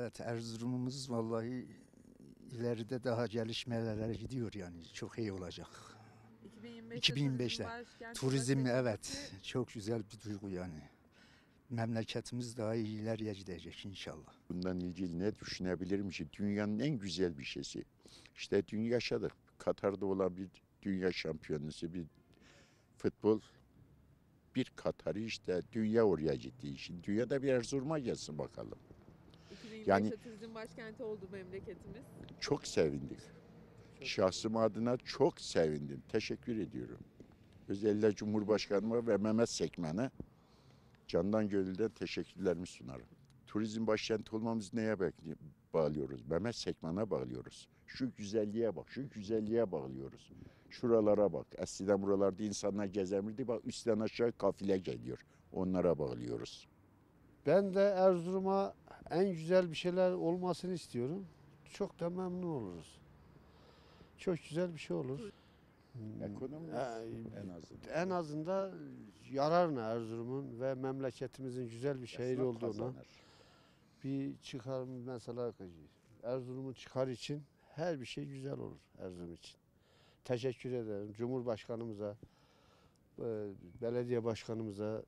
Evet Erzurum'umuz vallahi ileride daha gelişmelere gidiyor yani çok iyi olacak. 2025'te 2025'te. başkenti Turizm evet çok güzel bir duygu yani. Memleketimiz daha iyi ileriye gidecek inşallah. Bundan ilgili ne düşünebilirim ki? Dünyanın en güzel bir şeysi. İşte dün yaşadık. Katar'da olan bir dünya şampiyonusu, bir futbol. Bir Katar'ı işte dünya oraya gitti. Şimdi dünyada bir Erzurum'a gelsin bakalım. 2025'te Yani- turizm başkenti oldu memleketimiz. Çok sevindik. Şahsım adına çok sevindim. Teşekkür ediyorum. Özellikle Cumhurbaşkanıma ve Mehmet Sekmen'e candan gönülden teşekkürlerimi sunarım. Turizm başkenti olmamızı neye bekli- bağlıyoruz? Mehmet Sekmen'e bağlıyoruz. Şu güzelliğe bak, şu güzelliğe bağlıyoruz. Şuralara bak. Eskiden buralarda insanlar gezemirdi. Bak üstten aşağı kafile geliyor. Onlara bağlıyoruz. Ben de Erzurum'a en güzel bir şeyler olmasını istiyorum. Çok da memnun oluruz. Çok güzel bir şey olur. Ekonomi Ee, en azından. En azından yararına Erzurum'un ve memleketimizin güzel bir şehir olduğuna kazanır. bir çıkar mesela Erzurum'un çıkar için her bir şey güzel olur Erzurum için. Teşekkür ederim Cumhurbaşkanımıza, e, belediye başkanımıza,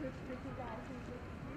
to, to, to guys.